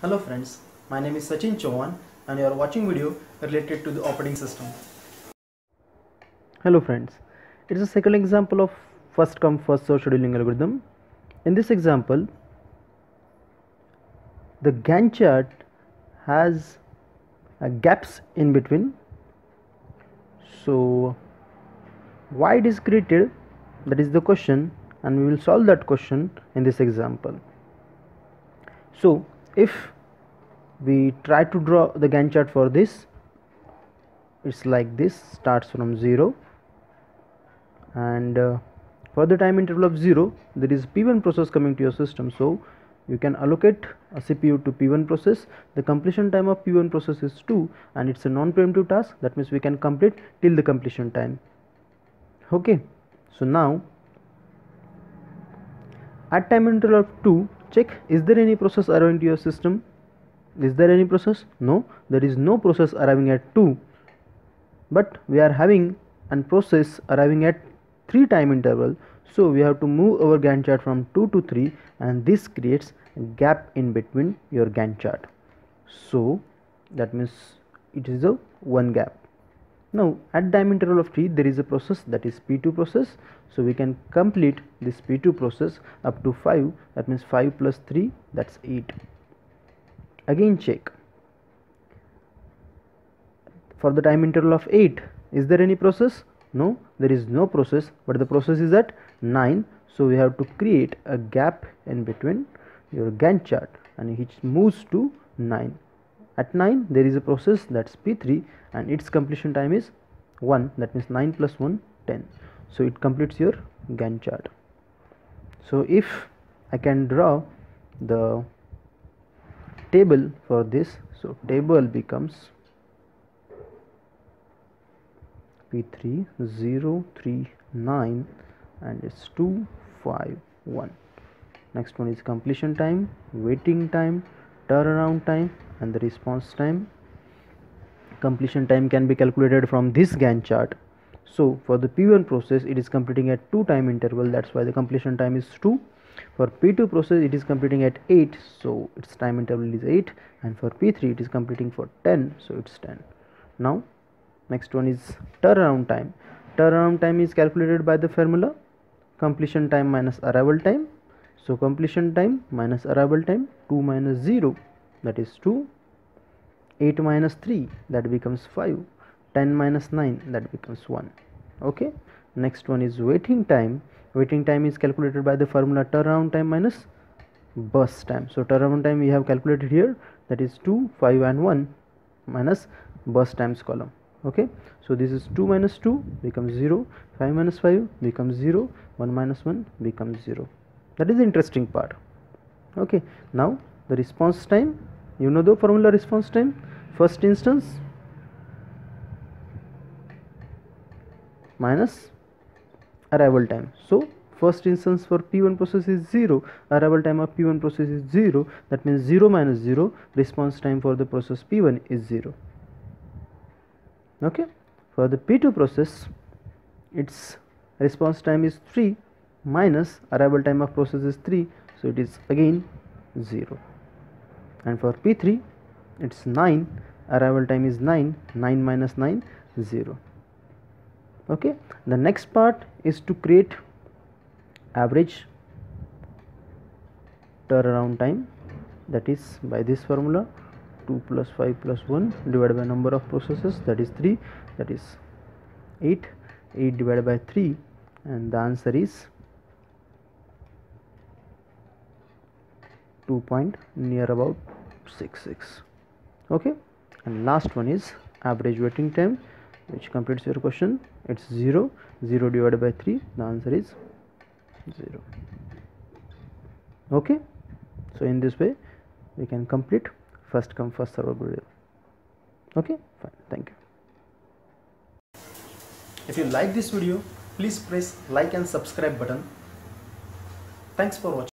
Hello friends, my name is Sachin Chavhan and you are watching video related to the operating system. Hello friends, it is a second example of first come first serve scheduling algorithm. In this example, the Gantt chart has uh, gaps in between. So why it is created that is the question and we will solve that question in this example. So if we try to draw the Gantt chart for this it's like this starts from 0 and uh, for the time interval of 0 there is p1 process coming to your system. So you can allocate a CPU to p1 process. The completion time of p1 process is 2 and it's a non-preemptive task. That means we can complete till the completion time. Okay. So now at time interval of 2 check is there any process arriving to your system? Is there any process? No there is no process arriving at 2 but we are having an process arriving at 3 time interval. So we have to move our Gantt chart from 2 to 3 and this creates a gap in between your Gantt chart. So that means it is a one gap now at time interval of 3 there is a process that is p2 process. So we can complete this p2 process up to 5 that means 5 plus 3 that's 8 again check. For the time interval of 8 is there any process? No there is no process. But the process is at 9 so we have to create a gap in between your Gantt chart. And it moves to 9 at 9 there is a process that's p3 and its completion time is 1 that means 9 plus 1 10 so it completes your Gantt chart. So if I can draw the table for this so table becomes p3 0 3 9 and it's 2 5 1 next one is completion time waiting time turnaround time and the response time completion time can be calculated from this Gantt chart. So for the P1 process it is completing at 2 time interval that's why the completion time is 2 for P2 process it is completing at 8 so its time interval is 8 and for P3 it is completing for 10 so it's 10 now next one is turnaround time. Turnaround time is calculated by the formula completion time minus arrival time. So completion time minus arrival time 2 minus 0 that is 2 8 minus 3 that becomes 5 10 minus 9 that becomes 1 okay? Next one is waiting time. Waiting time is calculated by the formula turnaround time minus burst time. So turnaround time we have calculated here that is 2 5 and 1 minus burst times column. Okay? So this is 2 minus 2 becomes 0 5 minus 5 becomes 0 1 minus 1 becomes 0 that is the interesting part. Okay? Now the response time you know the formula response time? First instance minus arrival time. So first instance for p1 process is 0 arrival time of p1 process is 0 that means 0 minus 0 response time for the process p1 is 0 okay? For the p2 process its response time is 3 minus arrival time of process is 3 so it is again 0 and for p3 it's 9 arrival time is 9 9 minus 9 0 okay? The next part is to create average turnaround time. That is by this formula 2 plus 5 plus 1 divided by number of processes that is 3 that is 8 8 divided by 3 and the answer is 2 point near about 66 okay? And last one is average waiting time which completes your question. It's 0 0 divided by 3 the answer is 0 okay? So in this way we can complete first come first serve video okay? Fine. Thank you. If you like this video please press like and subscribe button. Thanks for watching